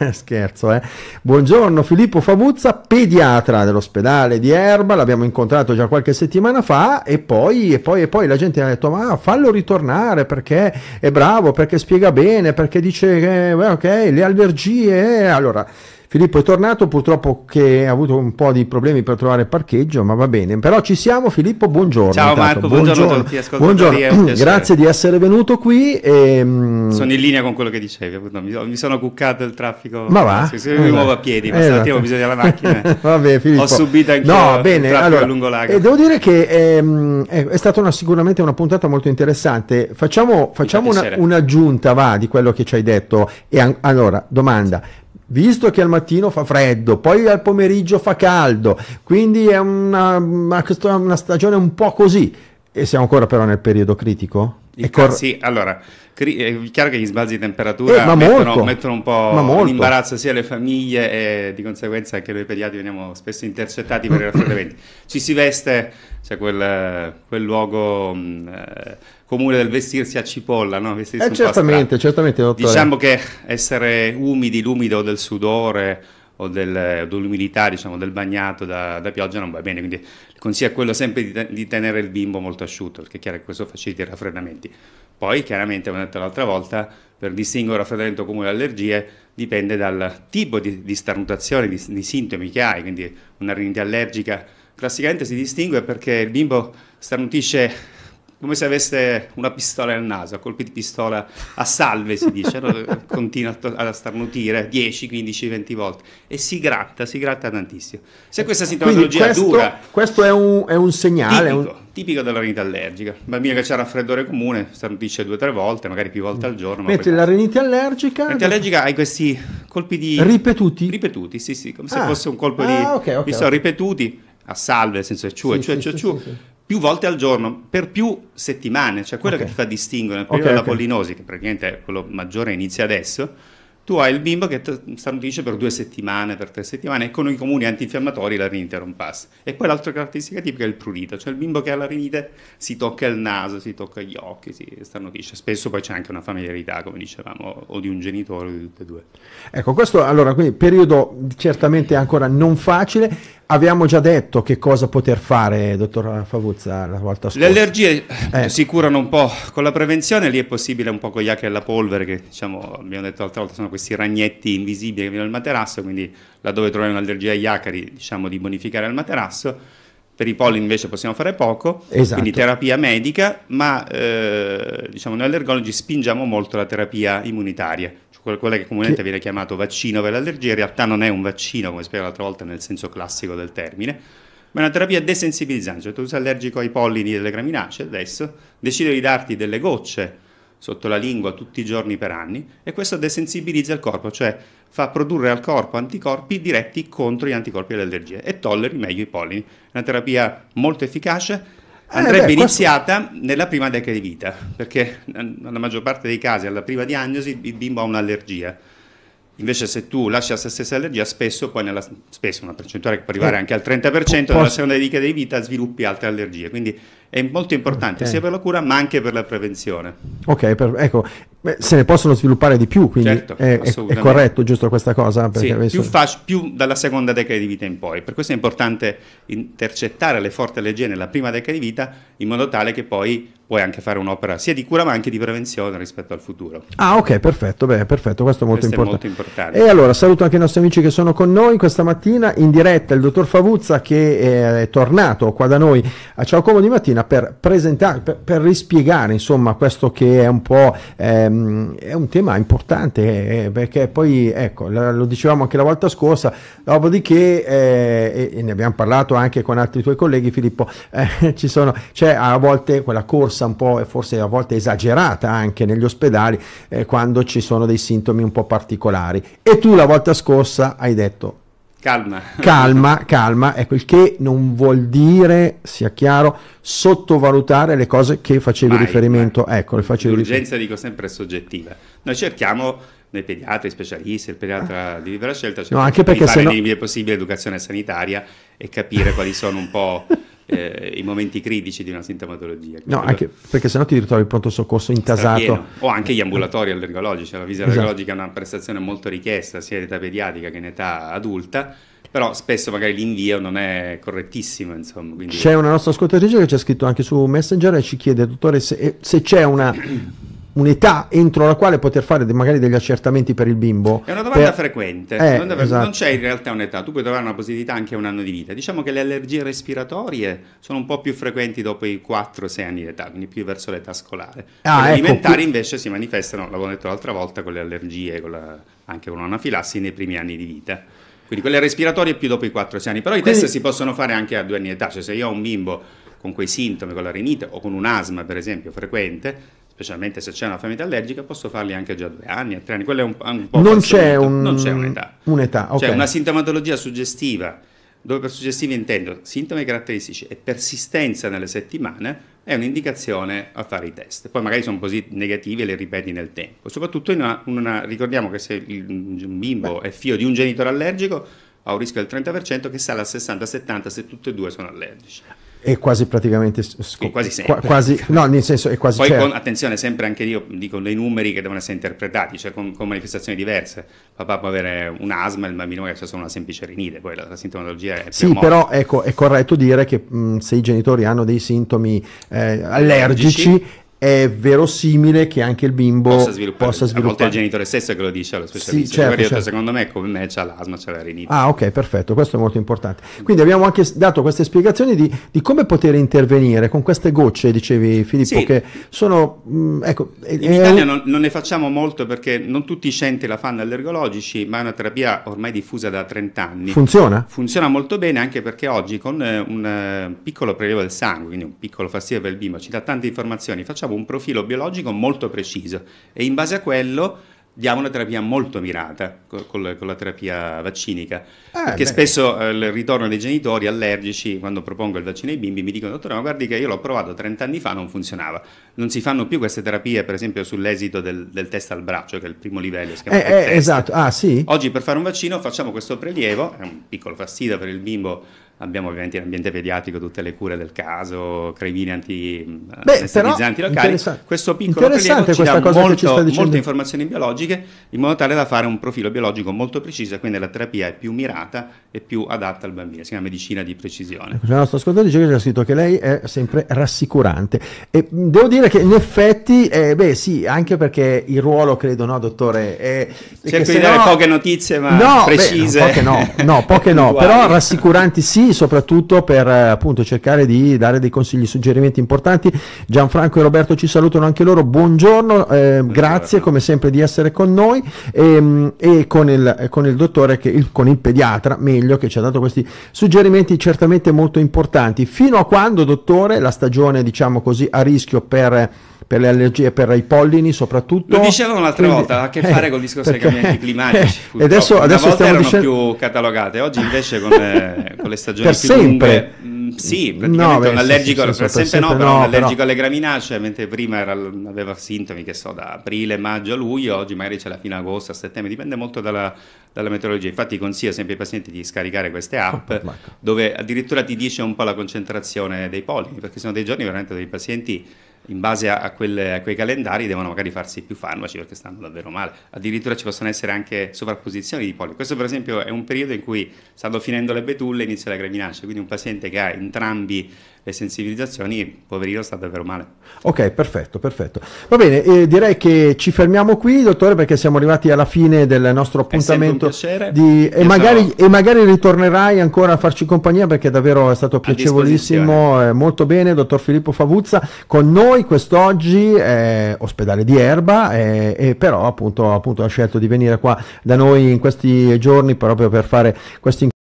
Scherzo, eh. Buongiorno Filippo Favuzza, pediatra dell'ospedale di Erba, l'abbiamo incontrato già qualche settimana fa e poi, e poi, e poi la gente ha detto ma fallo ritornare perché è bravo, perché spiega bene, perché dice che ok, le allergie, eh. allora Filippo è tornato, purtroppo che ha avuto un po' di problemi per trovare parcheggio, ma va bene. Però ci siamo, Filippo, buongiorno. Ciao intanto. Marco, buongiorno, buongiorno a tutti buongiorno. Grazie di essere venuto qui. E, mm, sono in linea con quello che dicevi, mi sono cuccato il traffico. Ma va? Se, se mi muovo a piedi, ma esatto. stamattina ho bisogno della macchina. Vabbè, Filippo. Ho subito anche no, bene, allora, lungo lago. E devo dire che è, è, è stata una, sicuramente una puntata molto interessante. Facciamo, facciamo una, un'aggiunta va, di quello che ci hai detto. E an- allora, domanda visto che al mattino fa freddo, poi al pomeriggio fa caldo, quindi è una, una stagione un po' così. E siamo ancora però nel periodo critico? Cor- sì, allora, è chiaro che gli sbalzi di temperatura eh, mettono, mettono, un po' in imbarazzo sia le famiglie e di conseguenza anche noi pediatri veniamo spesso intercettati per i raffreddamenti. Ci si veste, c'è quel, quel luogo mh, eh, comune del vestirsi a cipolla, no? Vestirsi eh, certamente, certamente, dottore. Diciamo che essere umidi, l'umido del sudore o del, dell'umidità, diciamo, del bagnato da, da, pioggia non va bene, quindi il consiglio è quello sempre di, di, tenere il bimbo molto asciutto, perché è chiaro che questo facilita i raffreddamenti. Poi, chiaramente, come ho detto l'altra volta, per distinguere il raffreddamento comune e allergie dipende dal tipo di, di starnutazione, di, di sintomi che hai, quindi una rinite allergica classicamente si distingue perché il bimbo starnutisce come se avesse una pistola nel naso, a colpi di pistola a salve si dice, no? continua a starnutire 10, 15, 20 volte e si gratta, si gratta tantissimo. Se questa sintomatologia questo, dura... Questo è un, è un segnale... Tipico, un... tipico della rinite allergica. Un bambino che ha raffreddore comune starnutisce due o tre volte, magari più volte al giorno. Mentre la rinite allergica... La rinite allergica hai questi colpi di... Ripetuti? Ripetuti, sì, sì, come se ah. fosse un colpo ah, di... Okay, okay, okay. ripetuti a salve, nel senso è ciù, sì, ciù, sì, ciù, sì, ciù più volte al giorno per più settimane, cioè quello okay. che ti fa distinguere nel periodo okay, della okay. pollinosi, che praticamente è quello maggiore inizia adesso, tu hai il bimbo che starnutisce per due settimane, per tre settimane, e con i comuni antinfiammatori la rinite non passa. E poi l'altra caratteristica tipica è il prurito, cioè il bimbo che ha la rinite si tocca il naso, si tocca gli occhi, si starnutisce. Spesso poi c'è anche una familiarità, come dicevamo, o di un genitore o di tutte e due. Ecco, questo allora, quindi periodo certamente ancora non facile, Abbiamo già detto che cosa poter fare, dottor Favuzza, la volta scorsa. Le allergie eh. si curano un po' con la prevenzione, lì è possibile un po' con gli acri alla polvere, che diciamo, abbiamo detto l'altra volta, sono questi ragnetti invisibili che vivono nel materasso, quindi laddove troviamo un'allergia agli acari, diciamo di bonificare il materasso. Per i polli invece possiamo fare poco, esatto. quindi terapia medica, ma eh, diciamo, noi allergologi spingiamo molto la terapia immunitaria, quello che comunemente viene chiamato vaccino per l'allergia, in realtà non è un vaccino, come spiego l'altra volta, nel senso classico del termine, ma è una terapia desensibilizzante, cioè tu sei allergico ai pollini delle graminacee, adesso decido di darti delle gocce sotto la lingua tutti i giorni per anni e questo desensibilizza il corpo, cioè fa produrre al corpo anticorpi diretti contro gli anticorpi dell'allergia e tolleri meglio i pollini. È una terapia molto efficace andrebbe eh beh, iniziata questo... nella prima decade di vita, perché nella maggior parte dei casi alla prima diagnosi il bimbo ha un'allergia. Invece se tu lasci la stessa allergia, spesso poi nella, spesso una percentuale che può arrivare eh, anche al 30%, nella seconda decade di vita sviluppi altre allergie. Quindi è molto importante okay. sia per la cura ma anche per la prevenzione. Ok, per, ecco, se ne possono sviluppare di più, quindi certo, è, è, corretto, giusto questa cosa? Sì, adesso... più, fas- più, dalla seconda decade di vita in poi, per questo è importante intercettare le forti allergie nella prima decade di vita in modo tale che poi puoi anche fare un'opera sia di cura ma anche di prevenzione rispetto al futuro. Ah ok, perfetto, beh, perfetto, questo è molto, questo importante. È molto importante. E allora saluto anche i nostri amici che sono con noi questa mattina in diretta, il dottor Favuzza che è tornato qua da noi a Ciao Como di mattina per presentare, per, per, rispiegare insomma questo che è un po' ehm, è un tema importante eh, perché poi ecco lo dicevamo anche la volta scorsa, dopodiché eh, e, e, ne abbiamo parlato anche con altri tuoi colleghi Filippo, eh, ci sono, c'è a volte quella corsa un po' forse a volte esagerata anche negli ospedali eh, quando ci sono dei sintomi un po' particolari. E tu la volta scorsa hai detto Calma. Calma, calma, ecco il che non vuol dire, sia chiaro, sottovalutare le cose che facevi mai, riferimento. Mai. Ecco, facevi L'urgenza, dico sempre, è soggettiva. Noi cerchiamo, nei pediatri, specialisti, il pediatra di libera scelta, no, anche perché di fare no... il possibile educazione sanitaria e capire quali sono un po' eh, i momenti critici di una sintomatologia. No, anche perché sennò ti ritrovi il pronto soccorso intasato. O anche gli ambulatori allergologici, la visita esatto. allergologica è una prestazione molto richiesta sia in età pediatrica che in età adulta però spesso magari l'invio non è correttissimo. Insomma, quindi... C'è una nostra ascoltatrice che ci ha scritto anche su Messenger e ci chiede, dottore, se, se c'è una un'età entro la quale poter fare de, magari degli accertamenti per il bimbo? È una domanda per... frequente, eh, non, deve, esatto. non, c'è in realtà un'età, tu puoi trovare una positività anche a un anno di vita. Diciamo che le allergie respiratorie sono un po' più frequenti dopo i 4-6 anni di età, quindi più verso l'età scolare. Ah, ecco, alimentari più... invece si manifestano, l'avevo detto l'altra volta, con le allergie, con la, anche con un'anafilassi nei primi anni di vita. Quindi quelle respiratorie più dopo i 4-6 anni, però i Quindi... test si possono fare anche a due anni di età, cioè se io ho un bimbo con quei sintomi, con la rinite o con un asma per esempio frequente, specialmente se c'è una famiglia allergica, posso farli anche già a due anni, a tre anni. Quello è un, un po' non c'è, un... non c'è un'età. un'età okay. C'è una sintomatologia suggestiva, dove per suggestivi intendo sintomi caratteristici e persistenza nelle settimane, è un'indicazione a fare i test. Poi magari sono così negativi e le ripeti nel tempo. Soprattutto in una, una, ricordiamo che se il, un bimbo è figlio di un genitore allergico, ha un rischio del 30% che sale al 60-70 se tutti e due sono allergici. È quasi praticamente scop- quasi sempre. quasi, no, nel senso è quasi Poi certo. con, attenzione, sempre anche io dico dei numeri che devono essere interpretati, cioè con, con manifestazioni diverse. Papà può avere un asma, il bambino magari c'è solo una semplice rinite, poi la, la sintomatologia è Sì, però ecco, è corretto dire che mh, se i genitori hanno dei sintomi eh, allergici è verosimile che anche il bimbo possa sviluppare. Possa sviluppare. A volte il genitore stesso che lo dice allo specialista. Sì, certo, certo. Secondo me, come me, c'ha l'asma, c'ha la rinite. Ah, ok, perfetto, questo è molto importante. Quindi abbiamo anche dato queste spiegazioni di, di come poter intervenire con queste gocce, dicevi Filippo, sì. che sono... Mh, mm, ecco, In è, Italia non, non, ne facciamo molto perché non tutti i centri la fanno allergologici, ma è una terapia ormai diffusa da 30 anni. Funziona? Funziona molto bene anche perché oggi con eh, un eh, piccolo prelievo del sangue, quindi un piccolo fastidio per il bimbo, ci dà tante informazioni, facciamo un profilo biologico molto preciso e in base a quello diamo una terapia molto mirata con, con, con la terapia vaccinica. Eh, perché beh. spesso eh, il ritorno dei genitori allergici, quando propongo il vaccino ai bimbi, mi dicono: Dottore, ma guardi che io l'ho provato 30 anni fa, non funzionava. Non si fanno più queste terapie, per esempio, sull'esito del, del test al braccio, che è il primo livello. Si eh, eh, esatto, ah sì. Oggi per fare un vaccino facciamo questo prelievo, è un piccolo fastidio per il bimbo Abbiamo ovviamente in ambiente pediatrico tutte le cure del caso, crevini anti anestetizzanti locali. Questo piccolo prelievo ci dà molto, molte informazioni biologiche in modo tale da fare un profilo biologico molto preciso e quindi la terapia è più mirata e più adatta al bambino. Si chiama medicina di precisione. Ecco, la nostra ascoltatrice che ha scritto che lei è sempre rassicurante. E devo dire che in effetti, eh, beh sì, anche perché il ruolo, credo, no, dottore? È, Cerco di dare no, poche notizie ma no, precise. Beh, poche no, no, poche no, però rassicuranti sì soprattutto per eh, appunto cercare di dare dei consigli, suggerimenti importanti. Gianfranco e Roberto ci salutano anche loro, buongiorno, eh, grazie come sempre di essere con noi e, ehm, e con, il, con, il, dottore, che, il, con il pediatra meglio, che ci ha dato questi suggerimenti certamente molto importanti. Fino a quando, dottore, la stagione diciamo così a rischio per per le allergie per i pollini soprattutto. Lo dicevamo l'altra Quindi, volta, ha a che fare eh, col discorso perché, dei cambiamenti climatici. Eh, adesso, adesso Una volta erano dicendo... più catalogate, oggi invece con, eh, con le stagioni per più sempre. lunghe... Mm, sì, praticamente no, beh, un allergico, sì, sì, per sempre, no, però no, un allergico però... alle graminacee, mentre prima era, aveva sintomi che so da aprile, maggio luglio, oggi magari c'è la fine agosto, a settembre, dipende molto dalla, dalla meteorologia. Infatti consiglio sempre ai pazienti di scaricare queste app oh, dove addirittura ti dice un po' la concentrazione dei pollini, perché sono dei giorni veramente dei pazienti in base a, a, quelle, a, quei calendari devono magari farsi più farmaci perché stanno davvero male. Addirittura ci possono essere anche sovrapposizioni di poli. Questo per esempio è un periodo in cui stanno finendo le betulle e inizia la graminacea, quindi un paziente che ha entrambi le sensibilizzazioni, poverino, sta davvero male. Ok, perfetto, perfetto. Va bene, eh, direi che ci fermiamo qui, dottore, perché siamo arrivati alla fine del nostro appuntamento. Di... E, magari, sono... e, magari, ritornerai ancora a farci compagnia perché davvero è stato piacevolissimo. Eh, molto bene, dottor Filippo Favuzza, con noi quest'oggi, eh, ospedale di Erba, e però appunto, appunto ha scelto di venire qua da noi in questi giorni proprio per fare questo incontro